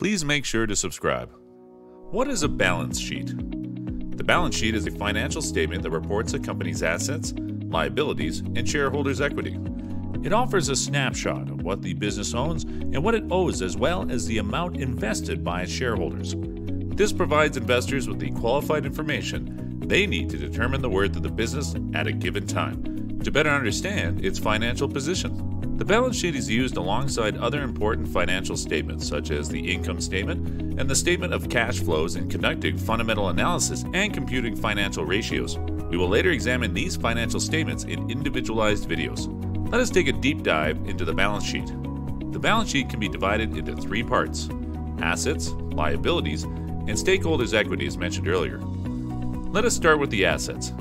Please make sure to subscribe. What is a balance sheet? The balance sheet is a financial statement that reports a company's assets, liabilities, and shareholders' equity. It offers a snapshot of what the business owns and what it owes, as well as the amount invested by its shareholders. This provides investors with the qualified information they need to determine the worth of the business at a given time to better understand its financial position. The balance sheet is used alongside other important financial statements, such as the income statement and the statement of cash flows in conducting fundamental analysis and computing financial ratios. We will later examine these financial statements in individualized videos. Let us take a deep dive into the balance sheet. The balance sheet can be divided into three parts assets, liabilities, and stakeholders' equity, as mentioned earlier. Let us start with the assets.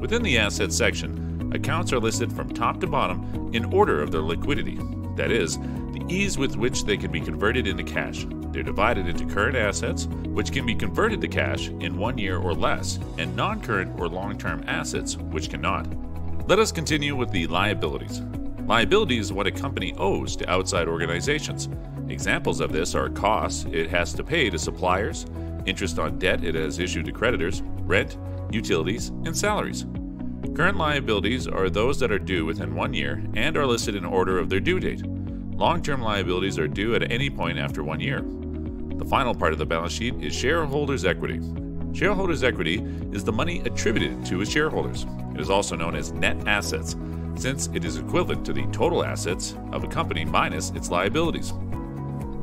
Within the assets section, accounts are listed from top to bottom in order of their liquidity, that is, the ease with which they can be converted into cash. They're divided into current assets, which can be converted to cash in one year or less, and non current or long term assets, which cannot. Let us continue with the liabilities. Liability is what a company owes to outside organizations. Examples of this are costs it has to pay to suppliers, interest on debt it has issued to creditors, rent, utilities, and salaries. Current liabilities are those that are due within one year and are listed in order of their due date. Long term liabilities are due at any point after one year. The final part of the balance sheet is shareholders' equity. Shareholders' equity is the money attributed to its shareholders. It is also known as net assets, since it is equivalent to the total assets of a company minus its liabilities.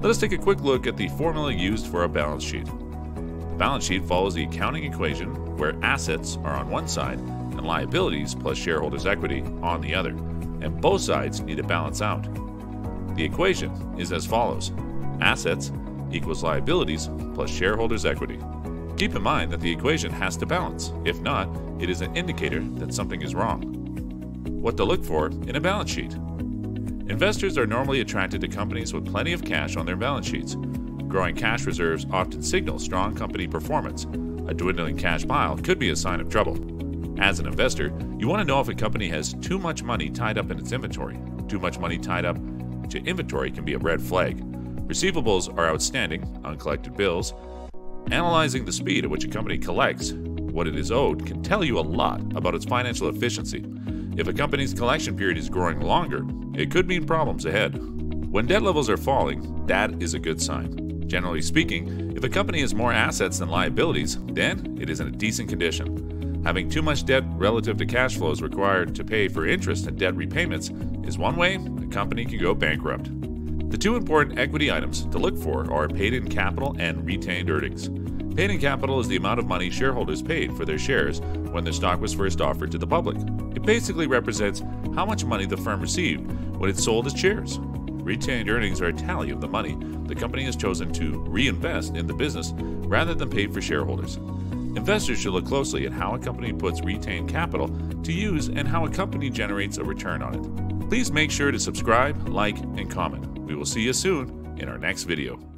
Let us take a quick look at the formula used for a balance sheet. Balance sheet follows the accounting equation where assets are on one side and liabilities plus shareholders' equity on the other, and both sides need to balance out. The equation is as follows assets equals liabilities plus shareholders' equity. Keep in mind that the equation has to balance. If not, it is an indicator that something is wrong. What to look for in a balance sheet. Investors are normally attracted to companies with plenty of cash on their balance sheets. Growing cash reserves often signal strong company performance. A dwindling cash pile could be a sign of trouble. As an investor, you want to know if a company has too much money tied up in its inventory. Too much money tied up to inventory can be a red flag. Receivables are outstanding, uncollected bills. Analyzing the speed at which a company collects what it is owed can tell you a lot about its financial efficiency. If a company's collection period is growing longer, it could mean problems ahead. When debt levels are falling, that is a good sign. Generally speaking, if a company has more assets than liabilities, then it is in a decent condition. Having too much debt relative to cash flows required to pay for interest and debt repayments is one way a company can go bankrupt. The two important equity items to look for are paid in capital and retained earnings. Paid in capital is the amount of money shareholders paid for their shares when their stock was first offered to the public. It basically represents how much money the firm received when it sold its shares. Retained earnings are a tally of the money the company has chosen to reinvest in the business rather than pay for shareholders. Investors should look closely at how a company puts retained capital to use and how a company generates a return on it. Please make sure to subscribe, like, and comment. We will see you soon in our next video.